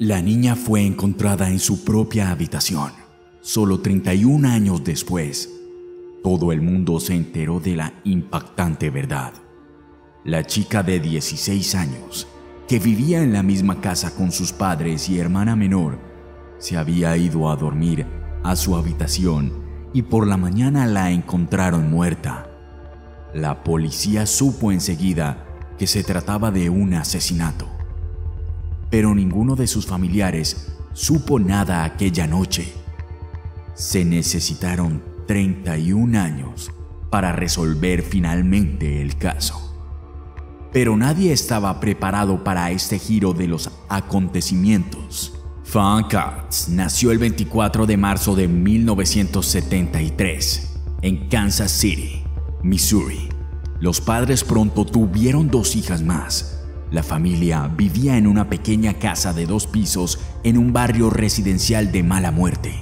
La niña fue encontrada en su propia habitación. Solo 31 años después, todo el mundo se enteró de la impactante verdad. La chica de 16 años, que vivía en la misma casa con sus padres y hermana menor, se había ido a dormir a su habitación y por la mañana la encontraron muerta. La policía supo enseguida que se trataba de un asesinato pero ninguno de sus familiares supo nada aquella noche. Se necesitaron 31 años para resolver finalmente el caso. Pero nadie estaba preparado para este giro de los acontecimientos. Fan Katz nació el 24 de marzo de 1973 en Kansas City, Missouri. Los padres pronto tuvieron dos hijas más, la familia vivía en una pequeña casa de dos pisos en un barrio residencial de mala muerte.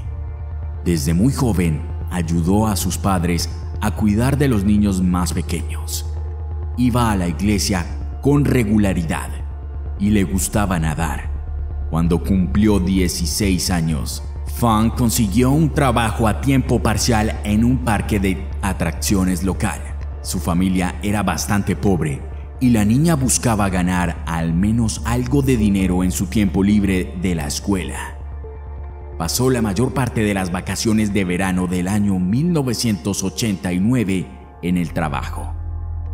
Desde muy joven ayudó a sus padres a cuidar de los niños más pequeños. Iba a la iglesia con regularidad y le gustaba nadar. Cuando cumplió 16 años, Fan consiguió un trabajo a tiempo parcial en un parque de atracciones local. Su familia era bastante pobre y la niña buscaba ganar al menos algo de dinero en su tiempo libre de la escuela. Pasó la mayor parte de las vacaciones de verano del año 1989 en el trabajo.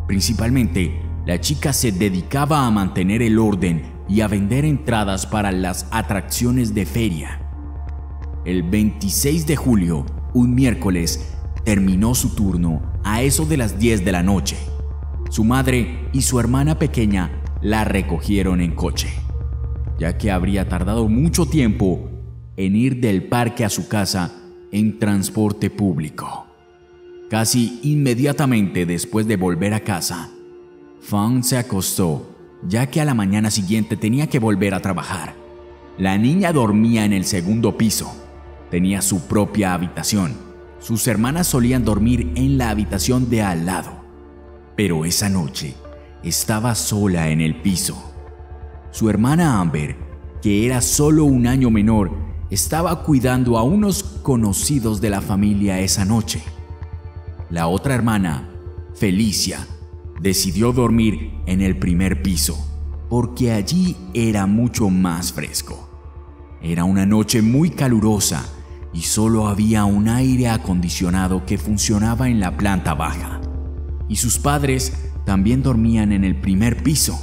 Principalmente, la chica se dedicaba a mantener el orden y a vender entradas para las atracciones de feria. El 26 de julio, un miércoles, terminó su turno a eso de las 10 de la noche su madre y su hermana pequeña la recogieron en coche, ya que habría tardado mucho tiempo en ir del parque a su casa en transporte público. Casi inmediatamente después de volver a casa, Fang se acostó, ya que a la mañana siguiente tenía que volver a trabajar. La niña dormía en el segundo piso. Tenía su propia habitación. Sus hermanas solían dormir en la habitación de al lado. Pero esa noche estaba sola en el piso. Su hermana Amber, que era solo un año menor, estaba cuidando a unos conocidos de la familia esa noche. La otra hermana, Felicia, decidió dormir en el primer piso porque allí era mucho más fresco. Era una noche muy calurosa y solo había un aire acondicionado que funcionaba en la planta baja y sus padres también dormían en el primer piso.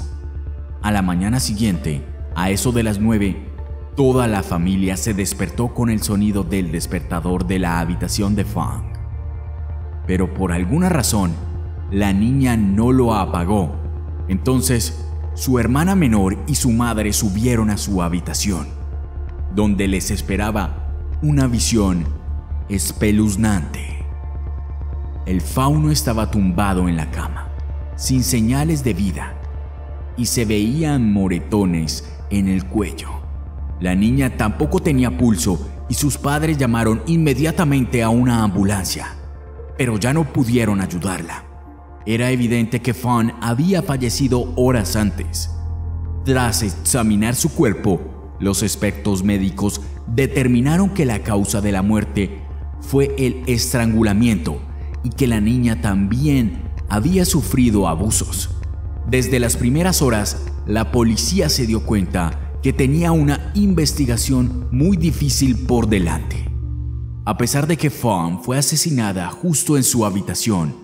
A la mañana siguiente, a eso de las nueve, toda la familia se despertó con el sonido del despertador de la habitación de Fang. Pero por alguna razón, la niña no lo apagó. Entonces, su hermana menor y su madre subieron a su habitación, donde les esperaba una visión espeluznante. El fauno estaba tumbado en la cama, sin señales de vida, y se veían moretones en el cuello. La niña tampoco tenía pulso y sus padres llamaron inmediatamente a una ambulancia, pero ya no pudieron ayudarla. Era evidente que Fawn había fallecido horas antes. Tras examinar su cuerpo, los expertos médicos determinaron que la causa de la muerte fue el estrangulamiento y que la niña también había sufrido abusos. Desde las primeras horas, la policía se dio cuenta que tenía una investigación muy difícil por delante. A pesar de que Fawn fue asesinada justo en su habitación,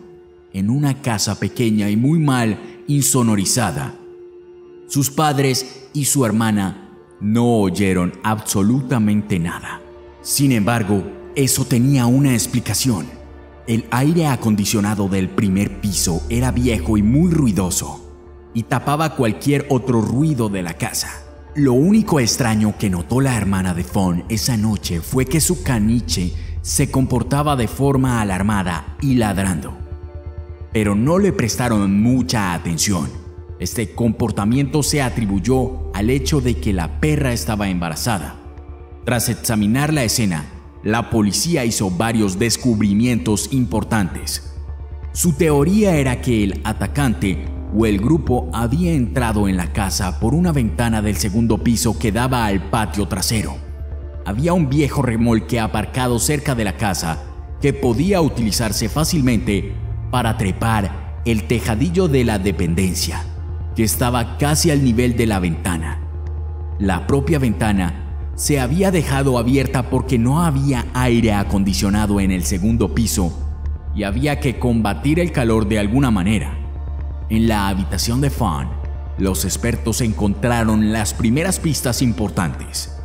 en una casa pequeña y muy mal insonorizada, sus padres y su hermana no oyeron absolutamente nada. Sin embargo, eso tenía una explicación. El aire acondicionado del primer piso era viejo y muy ruidoso y tapaba cualquier otro ruido de la casa. Lo único extraño que notó la hermana de Fawn esa noche fue que su caniche se comportaba de forma alarmada y ladrando. Pero no le prestaron mucha atención. Este comportamiento se atribuyó al hecho de que la perra estaba embarazada. Tras examinar la escena, la policía hizo varios descubrimientos importantes. Su teoría era que el atacante o el grupo había entrado en la casa por una ventana del segundo piso que daba al patio trasero. Había un viejo remolque aparcado cerca de la casa que podía utilizarse fácilmente para trepar el tejadillo de la dependencia, que estaba casi al nivel de la ventana. La propia ventana se había dejado abierta porque no había aire acondicionado en el segundo piso y había que combatir el calor de alguna manera. En la habitación de Fawn, los expertos encontraron las primeras pistas importantes.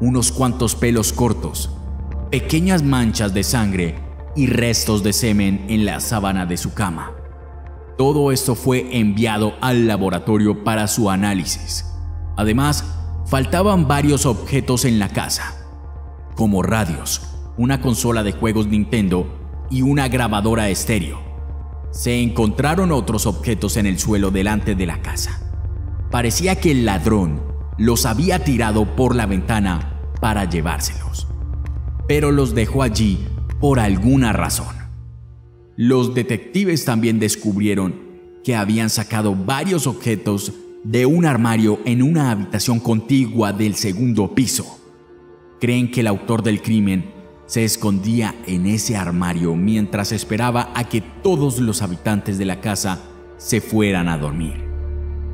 Unos cuantos pelos cortos, pequeñas manchas de sangre y restos de semen en la sábana de su cama. Todo esto fue enviado al laboratorio para su análisis. Además, faltaban varios objetos en la casa, como radios, una consola de juegos Nintendo y una grabadora estéreo. Se encontraron otros objetos en el suelo delante de la casa. Parecía que el ladrón los había tirado por la ventana para llevárselos, pero los dejó allí por alguna razón. Los detectives también descubrieron que habían sacado varios objetos de un armario en una habitación contigua del segundo piso. Creen que el autor del crimen se escondía en ese armario mientras esperaba a que todos los habitantes de la casa se fueran a dormir.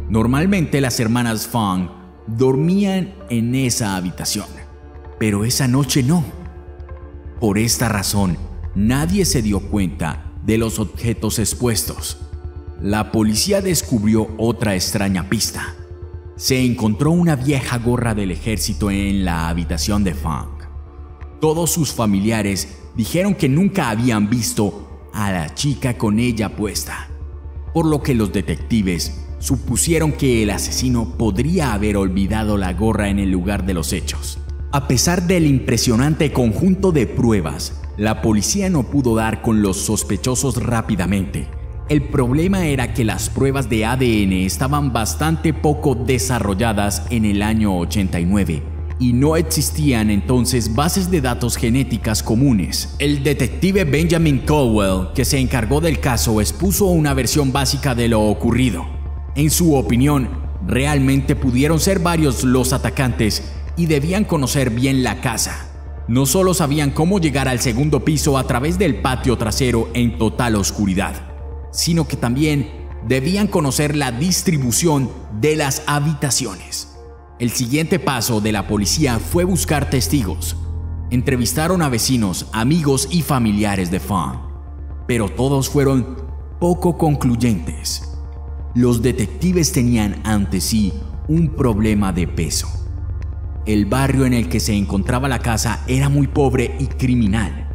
Normalmente las hermanas Fong dormían en esa habitación, pero esa noche no. Por esta razón, nadie se dio cuenta de los objetos expuestos la policía descubrió otra extraña pista. Se encontró una vieja gorra del ejército en la habitación de Funk. Todos sus familiares dijeron que nunca habían visto a la chica con ella puesta, por lo que los detectives supusieron que el asesino podría haber olvidado la gorra en el lugar de los hechos. A pesar del impresionante conjunto de pruebas, la policía no pudo dar con los sospechosos rápidamente el problema era que las pruebas de ADN estaban bastante poco desarrolladas en el año 89 y no existían entonces bases de datos genéticas comunes. El detective Benjamin Caldwell, que se encargó del caso, expuso una versión básica de lo ocurrido. En su opinión, realmente pudieron ser varios los atacantes y debían conocer bien la casa. No solo sabían cómo llegar al segundo piso a través del patio trasero en total oscuridad, sino que también debían conocer la distribución de las habitaciones. El siguiente paso de la policía fue buscar testigos. Entrevistaron a vecinos, amigos y familiares de Fawn, pero todos fueron poco concluyentes. Los detectives tenían ante sí un problema de peso. El barrio en el que se encontraba la casa era muy pobre y criminal.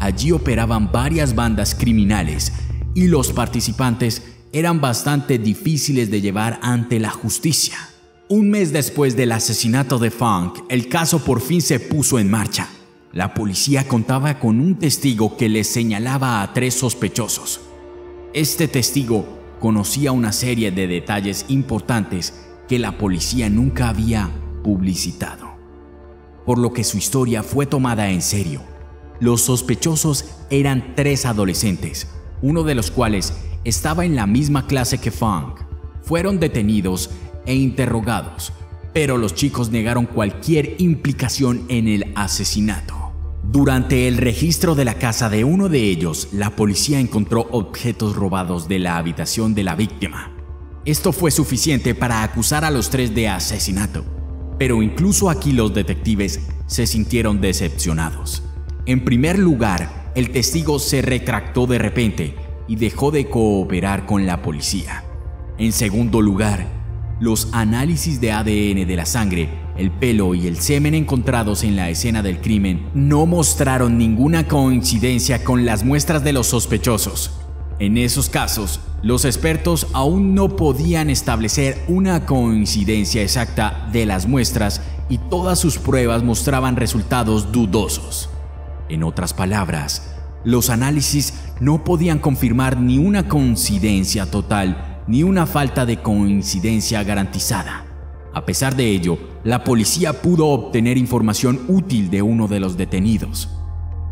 Allí operaban varias bandas criminales y los participantes eran bastante difíciles de llevar ante la justicia. Un mes después del asesinato de Funk, el caso por fin se puso en marcha. La policía contaba con un testigo que le señalaba a tres sospechosos. Este testigo conocía una serie de detalles importantes que la policía nunca había publicitado, por lo que su historia fue tomada en serio. Los sospechosos eran tres adolescentes, uno de los cuales estaba en la misma clase que Funk. Fueron detenidos e interrogados, pero los chicos negaron cualquier implicación en el asesinato. Durante el registro de la casa de uno de ellos, la policía encontró objetos robados de la habitación de la víctima. Esto fue suficiente para acusar a los tres de asesinato, pero incluso aquí los detectives se sintieron decepcionados. En primer lugar, el testigo se retractó de repente y dejó de cooperar con la policía. En segundo lugar, los análisis de ADN de la sangre, el pelo y el semen encontrados en la escena del crimen no mostraron ninguna coincidencia con las muestras de los sospechosos. En esos casos, los expertos aún no podían establecer una coincidencia exacta de las muestras y todas sus pruebas mostraban resultados dudosos. En otras palabras, los análisis no podían confirmar ni una coincidencia total ni una falta de coincidencia garantizada. A pesar de ello, la policía pudo obtener información útil de uno de los detenidos.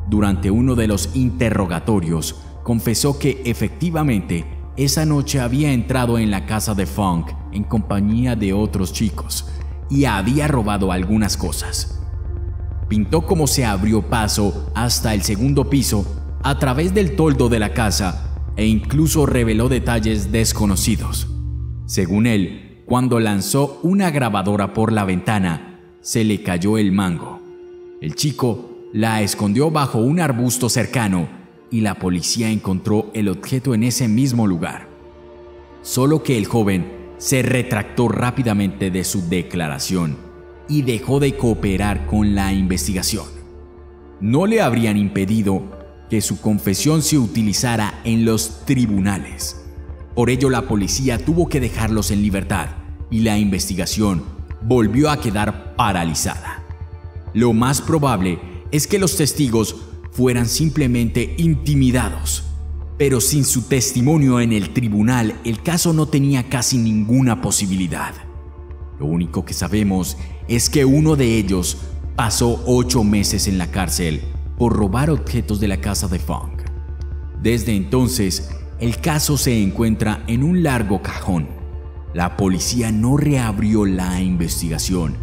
Durante uno de los interrogatorios, confesó que efectivamente esa noche había entrado en la casa de Funk en compañía de otros chicos y había robado algunas cosas. Pintó cómo se abrió paso hasta el segundo piso a través del toldo de la casa e incluso reveló detalles desconocidos. Según él, cuando lanzó una grabadora por la ventana, se le cayó el mango. El chico la escondió bajo un arbusto cercano y la policía encontró el objeto en ese mismo lugar. Solo que el joven se retractó rápidamente de su declaración y dejó de cooperar con la investigación. No le habrían impedido que su confesión se utilizara en los tribunales. Por ello la policía tuvo que dejarlos en libertad y la investigación volvió a quedar paralizada. Lo más probable es que los testigos fueran simplemente intimidados. Pero sin su testimonio en el tribunal, el caso no tenía casi ninguna posibilidad. Lo único que sabemos es que uno de ellos pasó ocho meses en la cárcel por robar objetos de la casa de Funk. Desde entonces, el caso se encuentra en un largo cajón. La policía no reabrió la investigación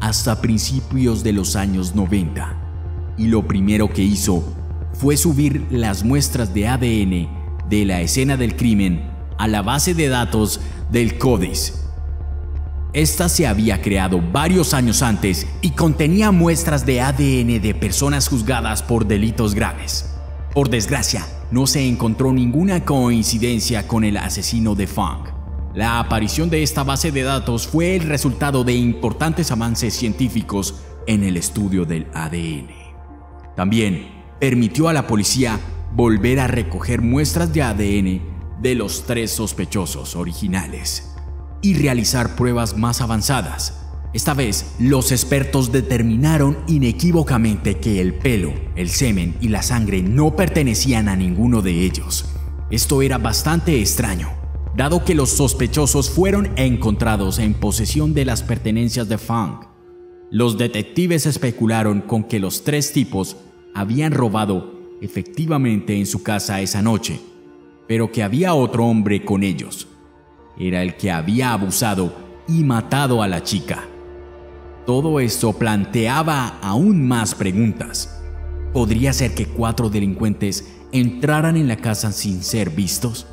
hasta principios de los años 90 y lo primero que hizo fue subir las muestras de ADN de la escena del crimen a la base de datos del CODIS. Esta se había creado varios años antes y contenía muestras de ADN de personas juzgadas por delitos graves. Por desgracia, no se encontró ninguna coincidencia con el asesino de Funk. La aparición de esta base de datos fue el resultado de importantes avances científicos en el estudio del ADN. También permitió a la policía volver a recoger muestras de ADN de los tres sospechosos originales y realizar pruebas más avanzadas. Esta vez, los expertos determinaron inequívocamente que el pelo, el semen y la sangre no pertenecían a ninguno de ellos. Esto era bastante extraño, dado que los sospechosos fueron encontrados en posesión de las pertenencias de Funk. Los detectives especularon con que los tres tipos habían robado efectivamente en su casa esa noche, pero que había otro hombre con ellos. Era el que había abusado y matado a la chica. Todo esto planteaba aún más preguntas. ¿Podría ser que cuatro delincuentes entraran en la casa sin ser vistos,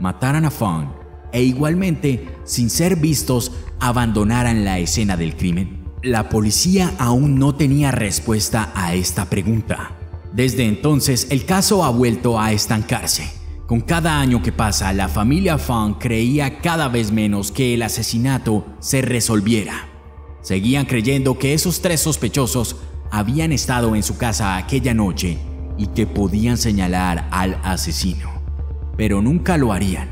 mataran a Fong e igualmente, sin ser vistos, abandonaran la escena del crimen? La policía aún no tenía respuesta a esta pregunta. Desde entonces el caso ha vuelto a estancarse. Con cada año que pasa, la familia Fong creía cada vez menos que el asesinato se resolviera. Seguían creyendo que esos tres sospechosos habían estado en su casa aquella noche y que podían señalar al asesino. Pero nunca lo harían.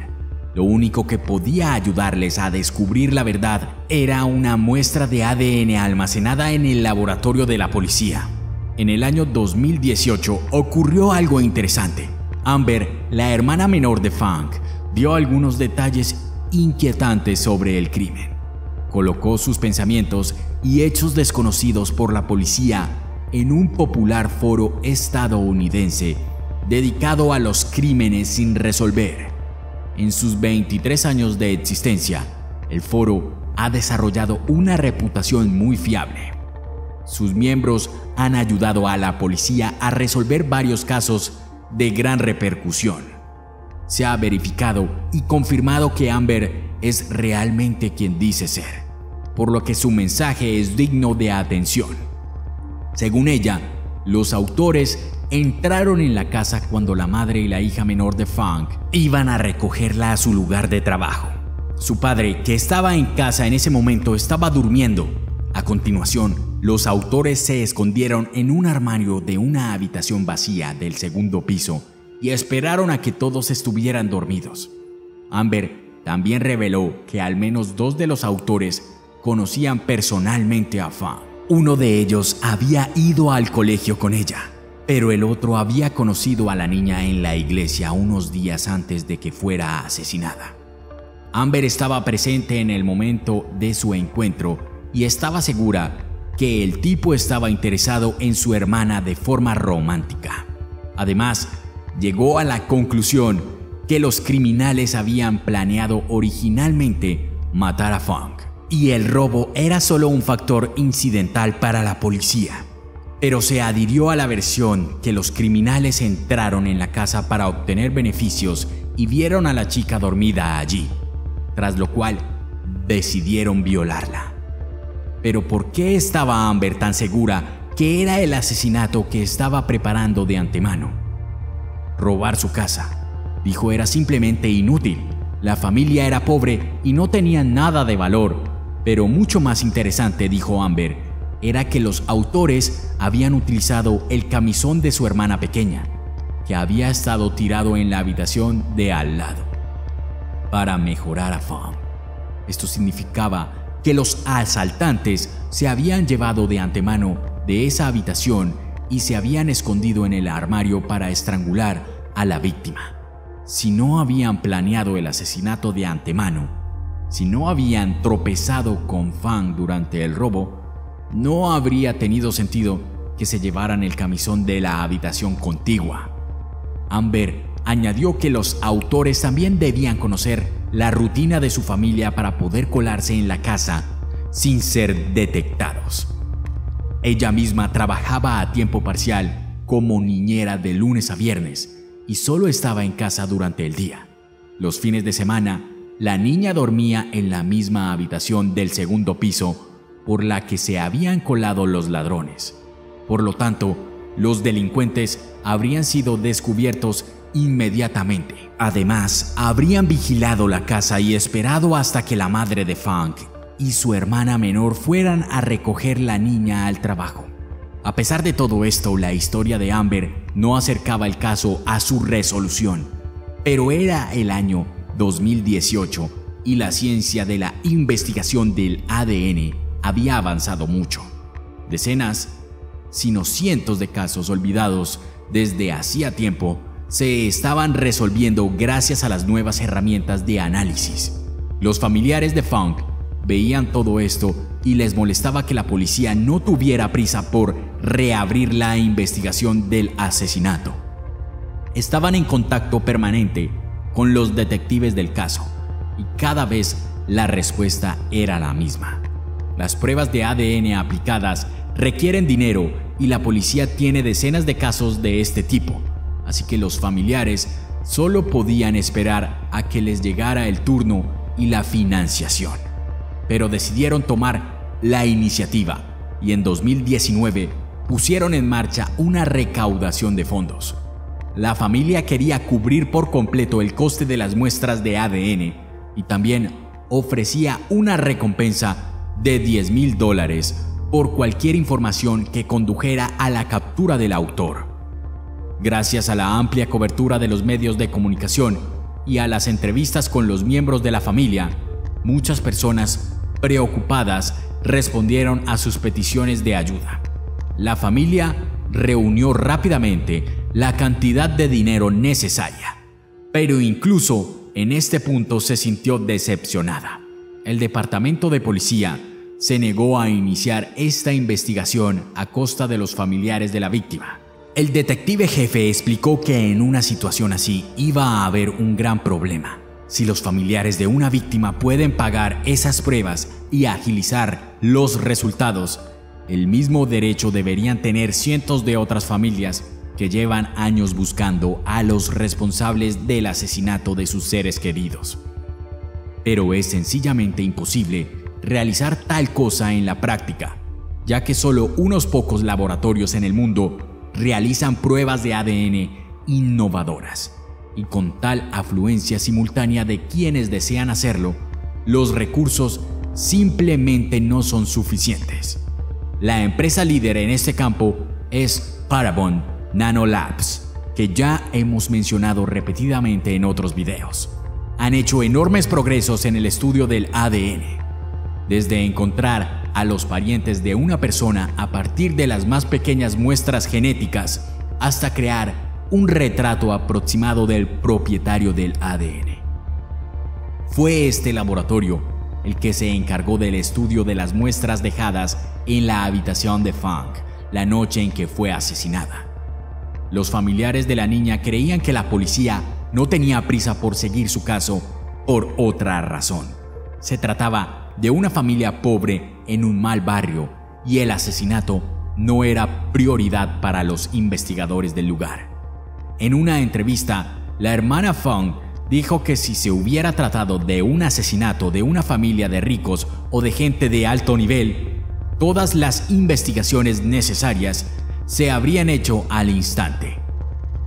Lo único que podía ayudarles a descubrir la verdad era una muestra de ADN almacenada en el laboratorio de la policía. En el año 2018 ocurrió algo interesante. Amber, la hermana menor de Funk, dio algunos detalles inquietantes sobre el crimen. Colocó sus pensamientos y hechos desconocidos por la policía en un popular foro estadounidense dedicado a los crímenes sin resolver. En sus 23 años de existencia, el foro ha desarrollado una reputación muy fiable. Sus miembros han ayudado a la policía a resolver varios casos de gran repercusión. Se ha verificado y confirmado que Amber es realmente quien dice ser, por lo que su mensaje es digno de atención. Según ella, los autores entraron en la casa cuando la madre y la hija menor de Funk iban a recogerla a su lugar de trabajo. Su padre, que estaba en casa en ese momento, estaba durmiendo. A continuación, los autores se escondieron en un armario de una habitación vacía del segundo piso y esperaron a que todos estuvieran dormidos. Amber también reveló que al menos dos de los autores conocían personalmente a Funk. Uno de ellos había ido al colegio con ella, pero el otro había conocido a la niña en la iglesia unos días antes de que fuera asesinada. Amber estaba presente en el momento de su encuentro y estaba segura que el tipo estaba interesado en su hermana de forma romántica. Además, llegó a la conclusión que los criminales habían planeado originalmente matar a Funk y el robo era solo un factor incidental para la policía. Pero se adhirió a la versión que los criminales entraron en la casa para obtener beneficios y vieron a la chica dormida allí, tras lo cual decidieron violarla. Pero ¿por qué estaba Amber tan segura que era el asesinato que estaba preparando de antemano? Robar su casa, dijo, era simplemente inútil. La familia era pobre y no tenía nada de valor. Pero mucho más interesante, dijo Amber, era que los autores habían utilizado el camisón de su hermana pequeña, que había estado tirado en la habitación de al lado, para mejorar a Fawn. Esto significaba que los asaltantes se habían llevado de antemano de esa habitación y se habían escondido en el armario para estrangular a la víctima. Si no habían planeado el asesinato de antemano, si no habían tropezado con Fang durante el robo, no habría tenido sentido que se llevaran el camisón de la habitación contigua. Amber añadió que los autores también debían conocer la rutina de su familia para poder colarse en la casa sin ser detectados. Ella misma trabajaba a tiempo parcial como niñera de lunes a viernes y solo estaba en casa durante el día. Los fines de semana, la niña dormía en la misma habitación del segundo piso por la que se habían colado los ladrones. Por lo tanto, los delincuentes habrían sido descubiertos inmediatamente. Además, habrían vigilado la casa y esperado hasta que la madre de Funk y su hermana menor fueran a recoger la niña al trabajo. A pesar de todo esto, la historia de Amber no acercaba el caso a su resolución, pero era el año 2018 y la ciencia de la investigación del ADN había avanzado mucho. Decenas, sino cientos de casos olvidados desde hacía tiempo se estaban resolviendo gracias a las nuevas herramientas de análisis. Los familiares de Funk veían todo esto y les molestaba que la policía no tuviera prisa por reabrir la investigación del asesinato. Estaban en contacto permanente con los detectives del caso y cada vez la respuesta era la misma. Las pruebas de ADN aplicadas requieren dinero y la policía tiene decenas de casos de este tipo así que los familiares solo podían esperar a que les llegara el turno y la financiación. Pero decidieron tomar la iniciativa y en 2019 pusieron en marcha una recaudación de fondos. La familia quería cubrir por completo el coste de las muestras de ADN y también ofrecía una recompensa de 10 mil dólares por cualquier información que condujera a la captura del autor. Gracias a la amplia cobertura de los medios de comunicación y a las entrevistas con los miembros de la familia, muchas personas preocupadas respondieron a sus peticiones de ayuda. La familia reunió rápidamente la cantidad de dinero necesaria, pero incluso en este punto se sintió decepcionada. El departamento de policía se negó a iniciar esta investigación a costa de los familiares de la víctima. El detective jefe explicó que en una situación así iba a haber un gran problema. Si los familiares de una víctima pueden pagar esas pruebas y agilizar los resultados, el mismo derecho deberían tener cientos de otras familias que llevan años buscando a los responsables del asesinato de sus seres queridos. Pero es sencillamente imposible realizar tal cosa en la práctica, ya que solo unos pocos laboratorios en el mundo realizan pruebas de ADN innovadoras y con tal afluencia simultánea de quienes desean hacerlo, los recursos simplemente no son suficientes. La empresa líder en este campo es Parabon Nanolabs, que ya hemos mencionado repetidamente en otros videos. Han hecho enormes progresos en el estudio del ADN, desde encontrar a los parientes de una persona a partir de las más pequeñas muestras genéticas hasta crear un retrato aproximado del propietario del ADN. Fue este laboratorio el que se encargó del estudio de las muestras dejadas en la habitación de Funk la noche en que fue asesinada. Los familiares de la niña creían que la policía no tenía prisa por seguir su caso por otra razón. Se trataba de una familia pobre en un mal barrio y el asesinato no era prioridad para los investigadores del lugar. En una entrevista, la hermana Fong dijo que si se hubiera tratado de un asesinato de una familia de ricos o de gente de alto nivel, todas las investigaciones necesarias se habrían hecho al instante.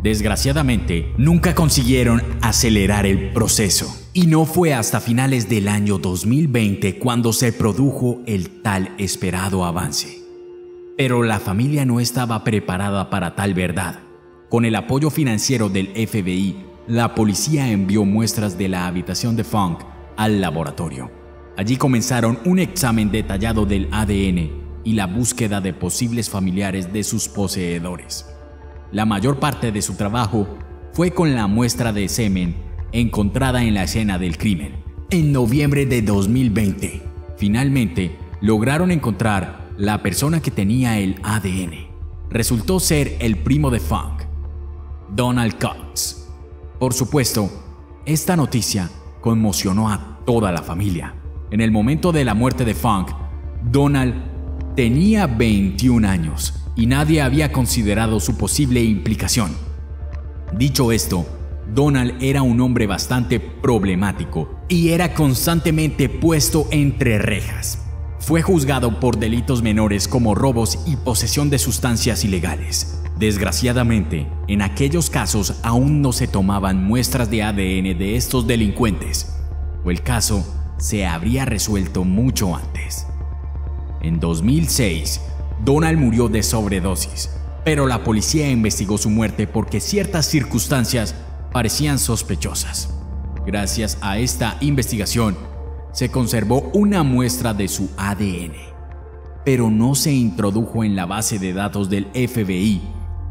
Desgraciadamente, nunca consiguieron acelerar el proceso. Y no fue hasta finales del año 2020 cuando se produjo el tal esperado avance. Pero la familia no estaba preparada para tal verdad. Con el apoyo financiero del FBI, la policía envió muestras de la habitación de Funk al laboratorio. Allí comenzaron un examen detallado del ADN y la búsqueda de posibles familiares de sus poseedores. La mayor parte de su trabajo fue con la muestra de semen encontrada en la escena del crimen. En noviembre de 2020, finalmente lograron encontrar la persona que tenía el ADN. Resultó ser el primo de Funk, Donald Cox. Por supuesto, esta noticia conmocionó a toda la familia. En el momento de la muerte de Funk, Donald tenía 21 años y nadie había considerado su posible implicación. Dicho esto, Donald era un hombre bastante problemático y era constantemente puesto entre rejas. Fue juzgado por delitos menores como robos y posesión de sustancias ilegales. Desgraciadamente, en aquellos casos aún no se tomaban muestras de ADN de estos delincuentes, o el caso se habría resuelto mucho antes. En 2006, Donald murió de sobredosis, pero la policía investigó su muerte porque ciertas circunstancias parecían sospechosas. Gracias a esta investigación, se conservó una muestra de su ADN, pero no se introdujo en la base de datos del FBI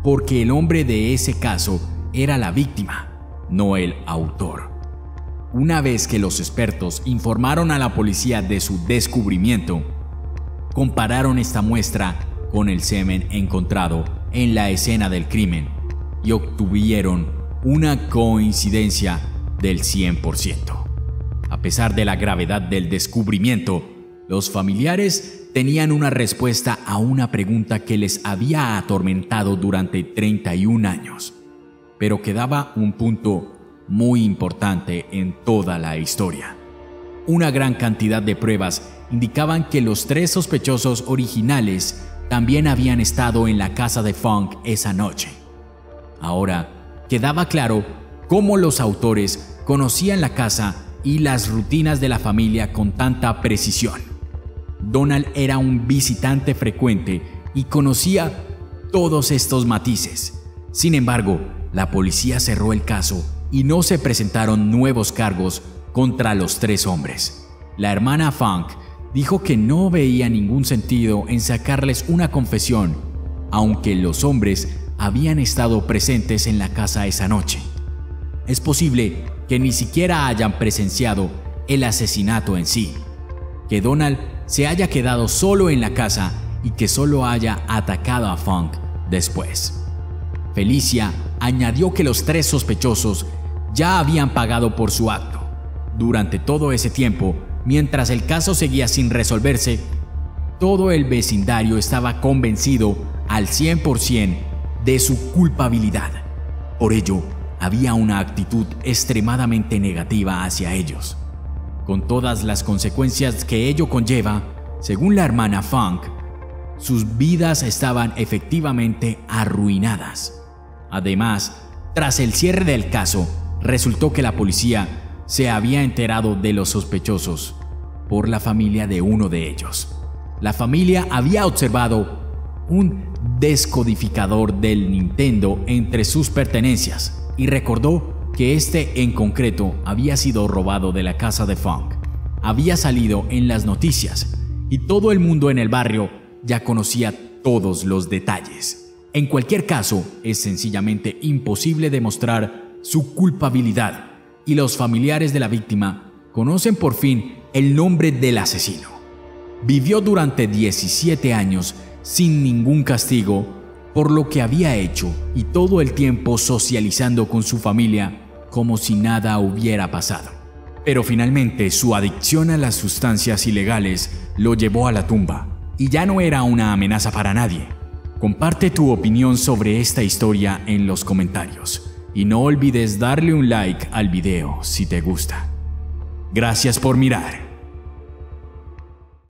porque el hombre de ese caso era la víctima, no el autor. Una vez que los expertos informaron a la policía de su descubrimiento, compararon esta muestra con el semen encontrado en la escena del crimen y obtuvieron una coincidencia del 100%. A pesar de la gravedad del descubrimiento, los familiares tenían una respuesta a una pregunta que les había atormentado durante 31 años, pero quedaba un punto muy importante en toda la historia. Una gran cantidad de pruebas indicaban que los tres sospechosos originales también habían estado en la casa de Funk esa noche. Ahora, quedaba claro cómo los autores conocían la casa y las rutinas de la familia con tanta precisión. Donald era un visitante frecuente y conocía todos estos matices. Sin embargo, la policía cerró el caso y no se presentaron nuevos cargos contra los tres hombres. La hermana Funk dijo que no veía ningún sentido en sacarles una confesión, aunque los hombres habían estado presentes en la casa esa noche. Es posible que ni siquiera hayan presenciado el asesinato en sí, que Donald se haya quedado solo en la casa y que solo haya atacado a Funk después. Felicia añadió que los tres sospechosos ya habían pagado por su acto. Durante todo ese tiempo, mientras el caso seguía sin resolverse, todo el vecindario estaba convencido al 100% de su culpabilidad. Por ello, había una actitud extremadamente negativa hacia ellos, con todas las consecuencias que ello conlleva, según la hermana Funk, sus vidas estaban efectivamente arruinadas. Además, tras el cierre del caso, resultó que la policía se había enterado de los sospechosos por la familia de uno de ellos. La familia había observado un descodificador del Nintendo entre sus pertenencias y recordó que este en concreto había sido robado de la casa de Funk. Había salido en las noticias y todo el mundo en el barrio ya conocía todos los detalles. En cualquier caso, es sencillamente imposible demostrar su culpabilidad y los familiares de la víctima conocen por fin el nombre del asesino. Vivió durante 17 años sin ningún castigo por lo que había hecho y todo el tiempo socializando con su familia como si nada hubiera pasado. Pero finalmente su adicción a las sustancias ilegales lo llevó a la tumba y ya no era una amenaza para nadie. Comparte tu opinión sobre esta historia en los comentarios y no olvides darle un like al video si te gusta. Gracias por mirar.